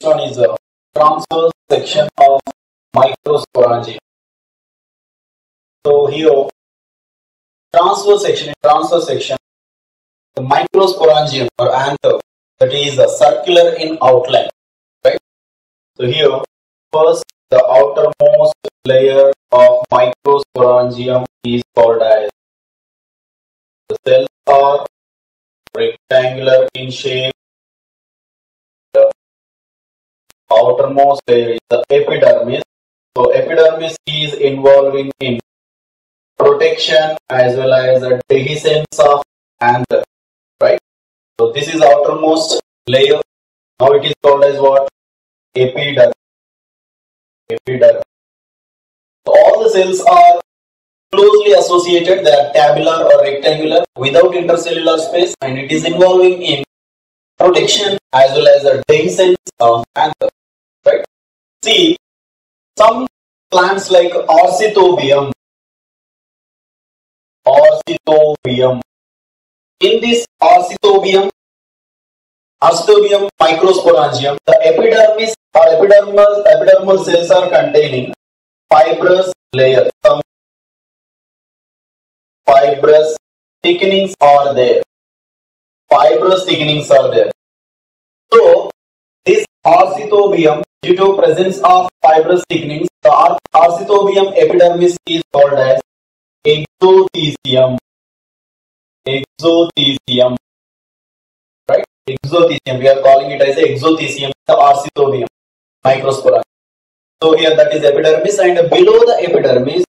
one is a transverse section of microsporangium. So here, transverse section, transverse section, the microsporangium or anther that is uh, circular in outline, right? So here, first the outermost layer of microsporangium is called as the cells are rectangular in shape. Outermost layer is the epidermis. So epidermis is involving in protection as well as the dehiscence of anther, right? So this is outermost layer. Now it is called as what? Epidermis. Epidermis. So all the cells are closely associated. They are tabular or rectangular without intercellular space and it is involving in protection as well as the dehiscence of anther. Right? See, some plants like Arceuthobium, Arceuthobium. In this Arceuthobium, Arceuthobium microsporangium, the epidermis or epidermal, epidermal cells are containing fibrous layer. Some fibrous thickenings are there. Fibrous thickenings are there. So, this Arceuthobium, due to presence of fibrous thickenings, the Arceuthobium epidermis is called as exothecium. Exothecium. Right? Exothecium. We are calling it as exothecium, the Arceuthobium microspora. So here that is epidermis and below the epidermis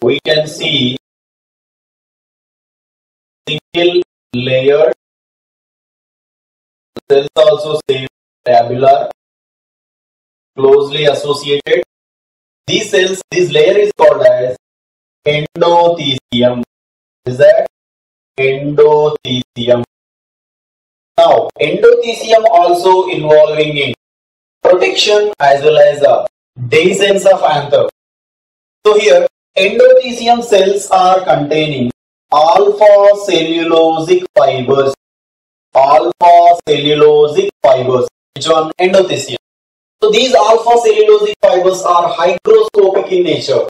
we can see single layered cells also same tabular closely associated. These cells, this layer is called as endothecium. Is that endothecium? Now, endothecium also involving in protection as well as a dehiscence of anther. So here, endothecium cells are containing alpha cellulosic fibers. Alpha cellulosic fibers. Which one? Endothecium. So these alpha cellulosic fibers are hygroscopic in nature.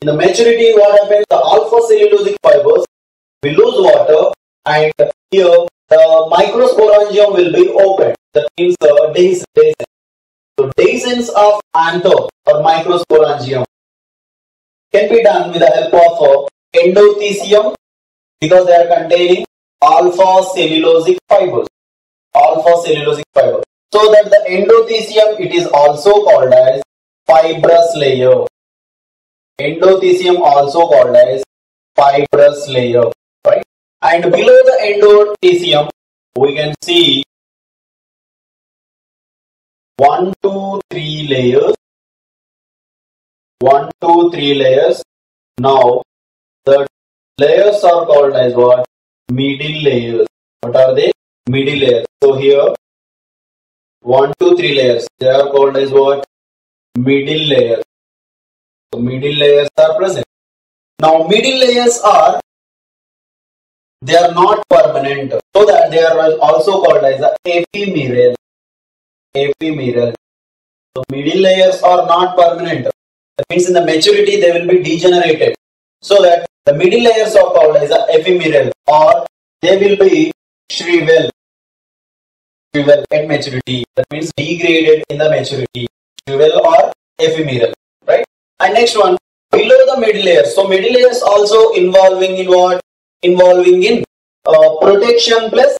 In the maturity, what happens? The alpha cellulosic fibers will lose water and here the microsporangium will be open. That means the uh, dehiscence. So dehiscence of anther or microsporangium can be done with the help of uh, endothecium because they are containing alpha cellulosic fibers. Alpha cellulosic fibers. So that the endothecium it is also called as fibrous layer. Endothecium also called as fibrous layer, right? And below the endothecium, we can see one, two, three layers. One, two, three layers. Now, the layers are called as what? Middle layers. What are they? Middle layers. So here, one, two, three layers. They are called as what? Middle layers. So middle layers are present. Now middle layers are they are not permanent, so that they are also called as a ephemeral. Ephemeral. So middle layers are not permanent. That means in the maturity they will be degenerated. So that the middle layers are called as ephemeral or they will be shrivel shrivel at maturity. That means degraded in the maturity. Shrivel or ephemeral, right? And next one, below the middle layers. So middle layers also involving in what? Involving in uh, protection plus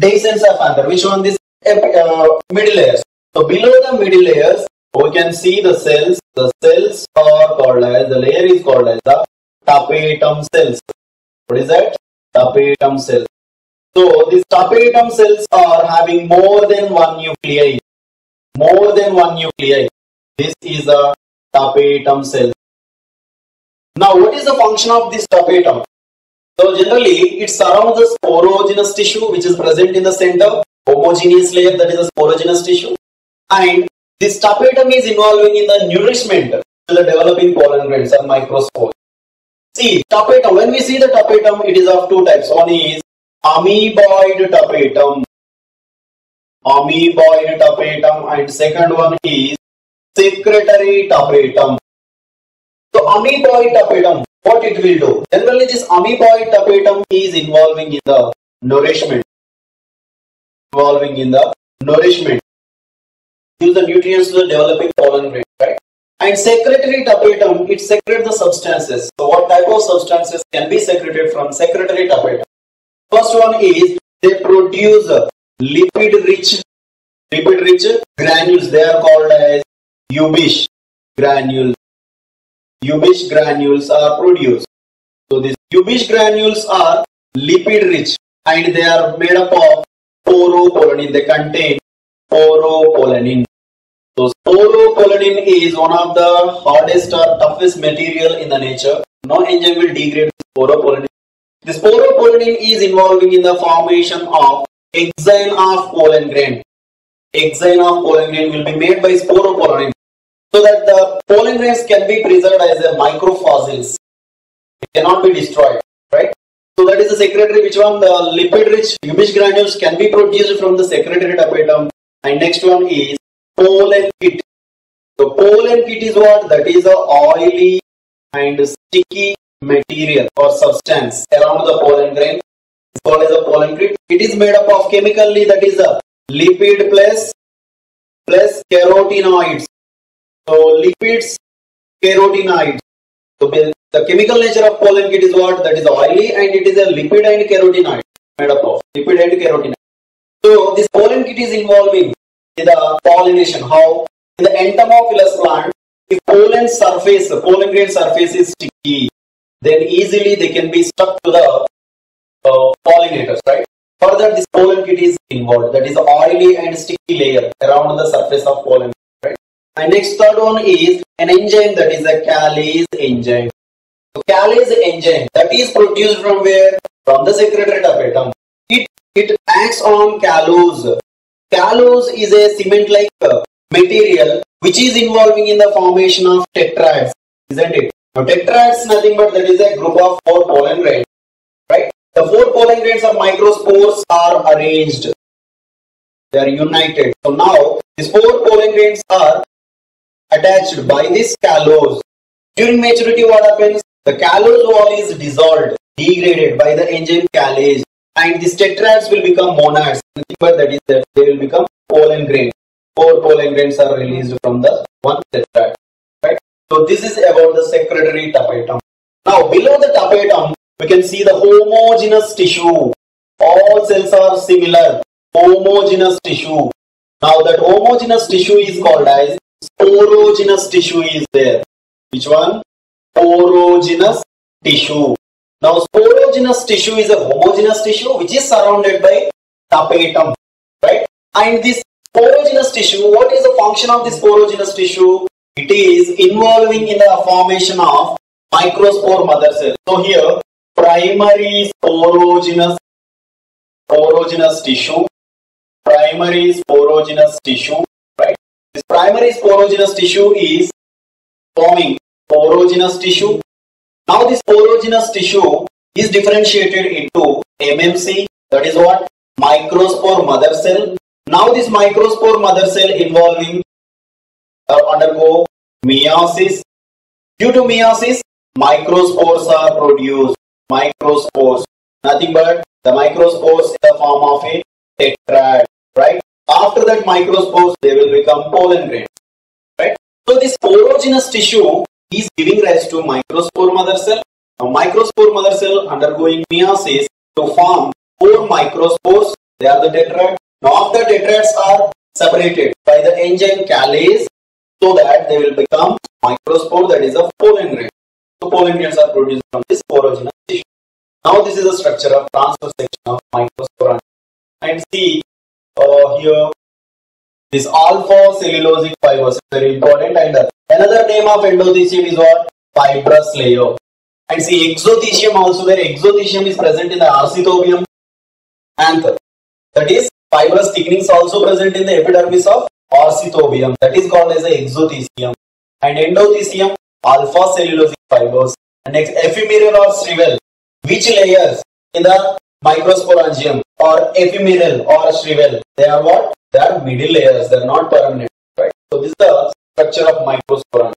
dehiscence of anther. Which one? This uh, middle layers. So below the middle layers, we can see the cells. The cells are called as the layer is called as the tapetum cells. What is that? Tapetum cells. So these tapetum cells are having more than one nuclei. More than one nuclei. This is a tapetum cell. Now what is the function of this tapetum? So generally it surrounds the sporogenous tissue which is present in the center, homogeneous layer that is the sporogenous tissue and this tapetum is involving in the nourishment to the developing pollen grains or microspores. See tapetum, when we see the tapetum it is of two types. One is amoeboid tapetum. amoeboid tapetum and second one is secretory tapetum. So amoeboid tapetum, what it will do? Generally this amoeboid tapetum is involving in the nourishment. Involving in the nourishment. Use the nutrients to the developing pollen grain, right? And secretory tapetum, it secretes the substances. So what type of substances can be secreted from secretory tapetum? First one is they produce lipid rich lipid rich granules. They are called as Ubisch granules. Ubisch granules are produced. So these Ubisch granules are lipid rich and they are made up of sporopollenin. They contain sporopollenin. So sporopollenin is one of the hardest or toughest material in the nature. No enzyme will degrade The sporopollenin is involving in the formation of exine of pollen grain. Exine of pollen grain will be made by sporopollenin so that the pollen grains can be preserved as a microfossils. It cannot be destroyed, right? So that is the secretory which one the lipid rich Ubisch granules can be produced from the secretory tapetum and next one is pollen kit. So pollenkitt is what? That is a oily and sticky material or substance around the pollen grain. It's called as a pollenkitt. It is made up of chemically that is a lipid plus plus carotenoids. So lipids, carotenoids. So the chemical nature of pollenkitt is what? That is oily and it is a lipid and carotenoid made up of lipid and carotenoid. So this pollenkitt is involving in the pollination. How? In the entomophilous plant, if pollen surface, pollen grain surface is sticky, then easily they can be stuck to the uh, pollinators, right? Further, this pollenkitt is involved, that is oily and sticky layer around the surface of pollen, right? And next third one is an enzyme that is a callase enzyme. So callase enzyme that is produced from where? From the secretory tapetum. It, it acts on callose Callose is a cement-like uh, material which is involving in the formation of tetrads, isn't it? Tetrads nothing but that is a group of four pollen grains, right? The four pollen grains of microspores are arranged. They are united. So now these four pollen grains are attached by this callose. During maturity what happens? The callose wall is dissolved, degraded by the enzyme callase and these tetrads will become monads. But that is that they will become pollen grains. Four pollen grains are released from the one tetrad. So this is about the secretory tapetum. Now below the tapetum, we can see the homogeneous tissue. All cells are similar. Homogeneous tissue. Now that homogeneous tissue is called as sporogenous tissue is there. Which one? Sporogenous tissue. Now sporogenous tissue is a homogeneous tissue which is surrounded by tapetum, right? And this sporogenous tissue, what is the function of this sporogenous tissue? It is involving in the formation of microspore mother cell. So here primary sporogenous sporogenous tissue, primary sporogenous tissue, right? This primary sporogenous tissue is forming sporogenous tissue now this sporogenous tissue is differentiated into MMC, that is what? Microspore mother cell. Now this microspore mother cell involving Uh, undergo meiosis. Due to meiosis, microspores are produced. Microspores, nothing but the microspores in the form of a tetrad, right? After that microspores, they will become pollen grains, right? So this sporogenous tissue is giving rise to microspore mother cell. Now microspore mother cell undergoing meiosis to form four microspores. They are the tetrad. Now after tetrads are separated by the enzyme callase so that they will become microspore that is a pollen grain. So pollen grains are produced from this sporogenous tissue. Now this is the structure of transfer section of microspore and see uh, here this alpha cellulosic fibers very important and another name of endothecium is what? Fibrous layer. And see exothecium also there. Exothecium is present in the Arceuthobium anther. That is fibrous thickenings also present in the epidermis of Arceuthobium. That is called as exothecium. And endothecium alpha cellulosic fibers. And ephemeral or shrivel. Which layers in the microsporangium or ephemeral or shrivel? They are what? They are middle layers. They are not permanent. Right. So this is the structure of microsporangia.